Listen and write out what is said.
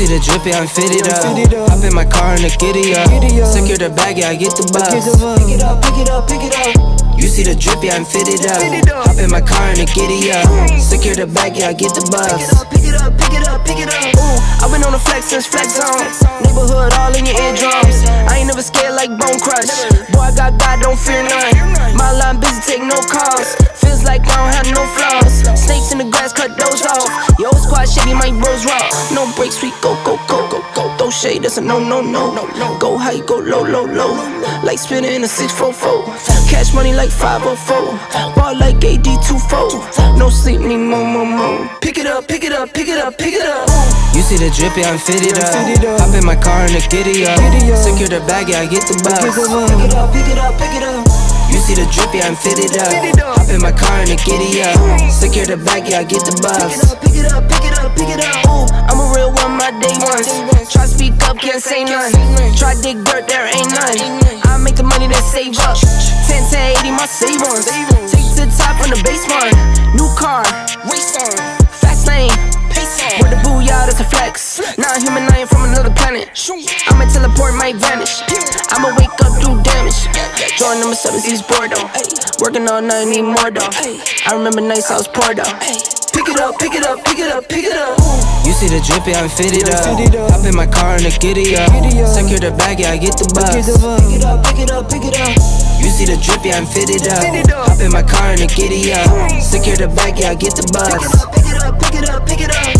see the drippy, I'm fitted up. Hop in my car and the giddy up. Secure the bag, yeah, I get the bus. Pick it up, pick it up, pick it up. You see the drippy, I'm fitted up. Hop in my car and the giddy up. Secure the bag, yeah, I get the bus. Pick it up, pick it up, pick it up. Ooh, I've been on the flex since flex zone. Neighborhood all in your eardrums. I ain't never scared like Bone Crush. Boy, I got God, don't fear none. My line busy, take no calls. Feels like I don't shady, my bros raw. No breaks, we go, go, go, go, go. Throw shade, that's a no, no, no. Go high, go low, low, low. Like spinning in a 644. Cash money like 504. Ball like AD24. No sleep, need more, more, more. Pick it up, pick it up, pick it up, pick it up. You see the drippy, I'm fitted up. Hop in my car and the giddy up. Secure the bag, yeah, I get the bus. Pick it up, pick it up, pick it up. You see the drippy, I'm fitted up. Hop in my car and the giddy up. Secure the bag, yeah, I get the bus. Pick it up, pick it up, pick it up. pick it up. Ooh, I'm a real one, my day ones. Try speak up, can't say none. Try dig dirt, there ain't none. I make the money that save up. 10 to 80, my save ones. Take to the top on the base one. New car, race on. Fast lane, pace on. With the booyah, that's a flex. Not human, I ain't from another planet. I'ma teleport, might vanish. I'ma wake up, do damage. Join number seven, East Bordeaux. Working all night, need more though. I remember nights I was poor though. Pick it up, pick it up, pick it up, pick it up. You see the drippy, I'm fitted up. Hop in my car and the giddy up. Secure the bag, yeah, I get the bus. Pick it up, pick it up, pick it up. You see the drippy, I'm fitted up. Hop in my car and the giddy up. Secure the bag, yeah, I get the bus. Pick it up, pick it up, pick it up.